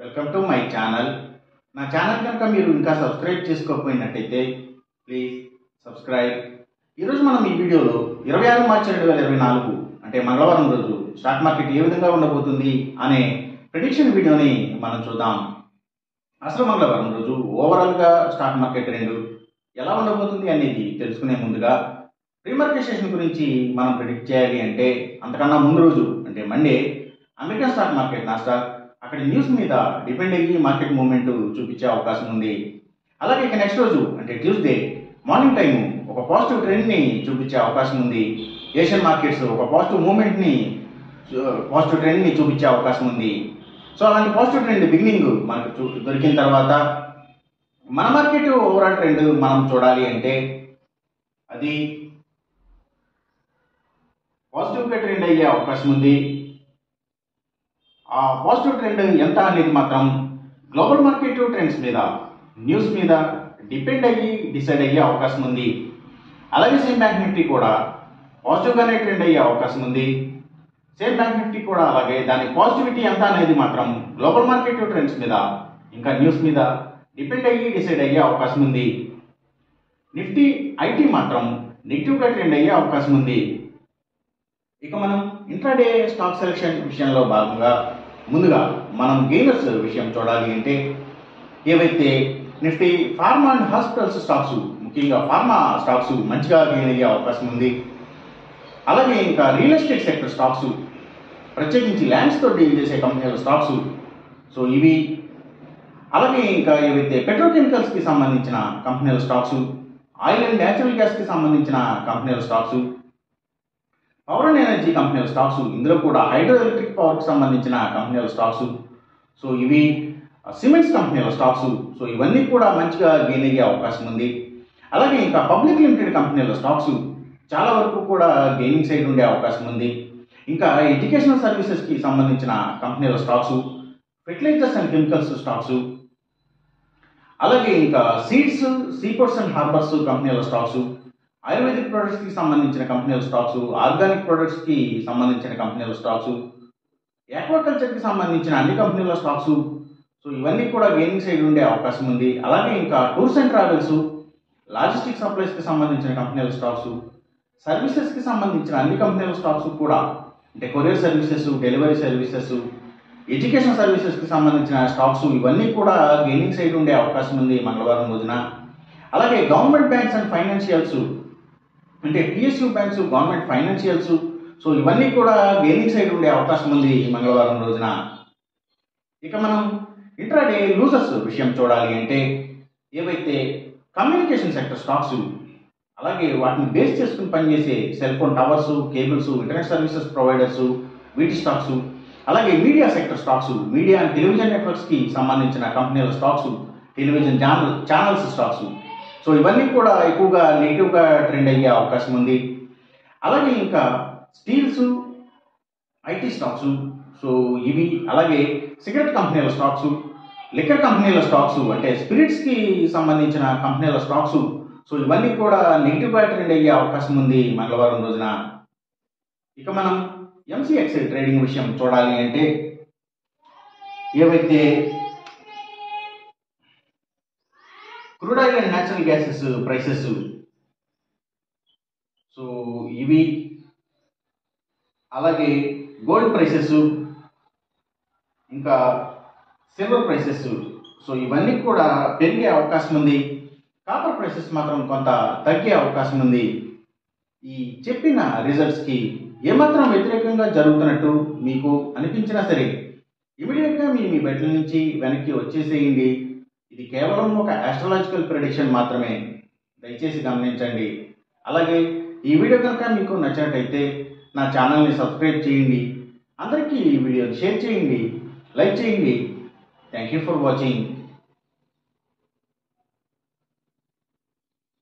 Welcome to my channel నా channel కనుక మీరు ఇంకా సబ్స్క్రైబ్ చేసుకోకపోయినట్టయితే ప్లీజ్ సబ్స్క్రైబ్ ఈరోజు మనం ఈ వీడియోలో ఇరవై ఆరు మార్చి రెండు వేల ఇరవై నాలుగు అంటే మంగళవారం రోజు స్టాక్ మార్కెట్ ఏ విధంగా ఉండబోతుంది అనే ప్రిడిక్షన్ వీడియోని మనం చూద్దాం. అసలు మంగళవారం రోజు ఓవరాల్గా స్టాక్ మార్కెట్ రెండు ఎలా ఉండబోతుంది అనేది తెలుసుకునే ముందుగా ప్రీ మార్కెట్ సెషన్ గురించి మనం ప్రిడిక్ట్ చేయాలి అంటే అంతకన్నా ముందు రోజు అంటే Monday American stock market Nasdaq అక్కడ న్యూస్ మీద డిపెండ్ అయ్యి మార్కెట్ మూమెంట్ చూపించే అవకాశం ఉంది. అలాగే ఇక నెక్స్ట్ రోజు అంటే ట్యూస్డే మార్నింగ్ టైం ఒక పాజిటివ్ ట్రెండ్ని చూపించే అవకాశం ఉంది. ఏషియన్ మార్కెట్స్ ఒక పాజిటివ్ మూమెంట్ని పాజిటివ్ ట్రెండ్ని చూపించే అవకాశం ఉంది. సో అలాంటి పాజిటివ్ ట్రెండ్ బిగినింగ్ మనకు చూ దొరికిన తర్వాత మన మార్కెట్ ఓవరాల్ ట్రెండ్ మనం చూడాలి అంటే అది పాజిటివ్గా ట్రెండ్ అయ్యే అవకాశం ఉంది. ఆ పాజిటివ్ ట్రెండ్ ఎంత అనేది మాత్రం గ్లోబల్ మార్కెట్ ట్రెండ్స్ మీద న్యూస్ మీద డిపెండ్ అయ్యి డిసైడ్ అయ్యే అవకాశం ఉంది. అలాగే సేమ్ బ్యాంక్ నిఫ్టీ కూడా పాజిటివ్గానే ట్రెండ్ అయ్యే అవకాశం ఉంది. సేమ్ బ్యాంక్ నిఫ్టీ కూడా అలాగే దాని పాజిటివిటీ ఎంత అనేది మాత్రం గ్లోబల్ మార్కెట్ ట్రెండ్స్ మీద ఇంకా న్యూస్ మీద డిపెండ్ అయ్యి డిసైడ్ అయ్యే అవకాశం ఉంది. నిఫ్టీ ఐటీ మాత్రం నెగిటివ్గా ట్రెండ్ అయ్యే అవకాశం ఉంది. ఇక మనం ఇంట్రాడే స్టాక్ సెలెక్షన్ విషయంలో భాగంగా ముందుగా మనం గెయినర్స్ విషయం చూడాలి అంటే ఏవైతే Nifty pharma and hospitals stocks ముఖ్యంగా ఫార్మా స్టాక్స్ మంచిగా గెయిన్ అయ్యే అవకాశం ఉంది. అలాగే ఇంకా రియల్ ఎస్టేట్ సెక్టర్ స్టాక్స్ ప్రత్యేకించి ల్యాండ్స్తో డీల్ చేసే కంపెనీల స్టాక్స్. సో ఇవి అలాగే ఇంకా ఏవైతే పెట్రోకెమికల్స్కి సంబంధించిన కంపెనీల స్టాక్స్ ఆయిల్ అండ్ న్యాచురల్ గ్యాస్కి సంబంధించిన కంపెనీల స్టాక్స్ పవర్ అండ్ ఎనర్జీ కంపెనీల స్టాక్స్ ఇందులో కూడా హైడ్రో ఎలక్ట్రిక్ పవర్కి సంబంధించిన కంపెనీల స్టాక్స్ సో ఇవి సిమెంట్స్ కంపెనీల స్టాక్స్ సో ఇవన్నీ కూడా మంచిగా గెయిన్ అయ్యే అవకాశం ఉంది. అలాగే ఇంకా పబ్లిక్ లిమిటెడ్ కంపెనీల స్టాక్స్ చాలా వరకు కూడా గెయినింగ్ సైడ్ ఉండే అవకాశం ఉంది. ఇంకా ఎడ్యుకేషనల్ సర్వీసెస్కి సంబంధించిన కంపెనీల stocks fertilisers and chemicals stocks అలాగే ఇంకా సీడ్స్ సీపోర్ట్స్ అండ్ హార్బర్స్ కంపెనీల స్టాక్స్ ఆయుర్వేదిక్ ప్రొడక్ట్స్కి సంబంధించిన కంపెనీల స్టాక్స్ ఆర్గానిక్ ప్రొడక్ట్స్కి సంబంధించిన కంపెనీల స్టాక్స్ ఆక్వాకల్చర్కి సంబంధించిన అన్ని కంపెనీల స్టాక్స్ సో ఇవన్నీ కూడా గెయినింగ్ సైడ్ ఉండే అవకాశం ఉంది. అలాగే ఇంకా టూర్స్ అండ్ ట్రావెల్స్ లాజిస్టిక్ సప్లైస్కి సంబంధించిన కంపెనీల స్టాక్స్ సర్వీసెస్కి సంబంధించిన అన్ని కంపెనీల స్టాక్స్ కూడా. అంటే courier services delivery services education సర్వీసెస్కి సంబంధించిన స్టాక్స్ ఇవన్నీ కూడా గెయినింగ్ సైడ్ ఉండే అవకాశం ఉంది మంగళవారం రోజున. అలాగే గవర్నమెంట్ బ్యాంక్స్ అండ్ ఫైనాన్షియల్స్ అంటే PSU banks government financials so ఇవన్నీ కూడా గెయినింగ్ సైడ్ ఉండే అవకాశం ఉంది మంగళవారం రోజున. ఇక మనం ఇంట్రాడే లూజర్స్ విషయం చూడాలి అంటే ఏవైతే కమ్యూనికేషన్ సెక్టర్ స్టాక్స్ అలాగే వాటిని బేస్ చేసుకుని పనిచేసే cell phone towers cables internet services providers వీటి స్టాక్స్ అలాగే media sector stocks media and television నెట్వర్క్స్కి సంబంధించిన కంపెనీల stocks television channel channels stocks so ఇవన్నీ కూడా ఎక్కువగా నెగిటివ్గా ట్రెండ్ అయ్యే అవకాశం ఉంది. అలాగే ఇంకా స్టీల్స్ ఐటీ స్టాక్స్ సో ఇవి అలాగే సిగరెట్ కంపెనీల స్టాక్స్ లిక్కర్ కంపెనీల స్టాక్స్ అంటే స్పిరిట్స్కి సంబంధించిన కంపెనీల స్టాక్స్ సో ఇవన్నీ కూడా నెగిటివ్గా ట్రెండ్ అయ్యే అవకాశం ఉంది మంగళవారం రోజున. ఇక మనం ఎంసీఎక్స్ ట్రేడింగ్ విషయం చూడాలి అంటే ఏవైతే crude oil and natural gases prices. So ఇవి అలాగే గోల్డ్ ప్రైసెస్ ఇంకా సిల్వర్ ప్రైసెస్. సో ఇవన్నీ కూడా పెరిగే అవకాశం ఉంది. కాపర్ ప్రైసెస్ మాత్రం కొంత తగ్గే అవకాశం ఉంది. ఈ చెప్పిన రిజల్ట్స్కి ఏమాత్రం వ్యతిరేకంగా జరుగుతున్నట్టు మీకు అనిపించినా సరే ఇమీడియట్గా మీ మీ బయట నుంచి వెనక్కి వచ్చేసేయండి. ఇది కేవలం ఒక ఆస్ట్రాలజికల్ ప్రిడిక్షన్ మాత్రమే. దయచేసి గమనించండి. అలాగే ఈ వీడియో కనుక మీకు నచ్చినట్టయితే నా ఛానల్ని సబ్స్క్రైబ్ చేయండి. అందరికీ ఈ వీడియోని షేర్ చేయండి. లైక్ చేయండి. Thank you for watching